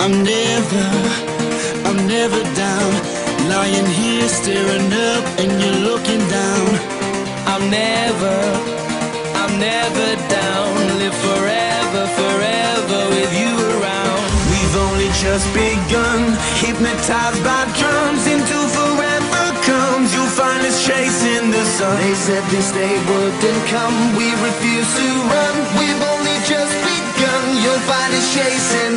I'm never, I'm never down. Lying here staring up and you're looking down. I'm never, I'm never down. Live forever, forever with you around. We've only just begun, hypnotized by drums into forever comes. You'll find us chasing the sun. They said this day wouldn't come. We refuse to run. We've only just begun. You'll find us chasing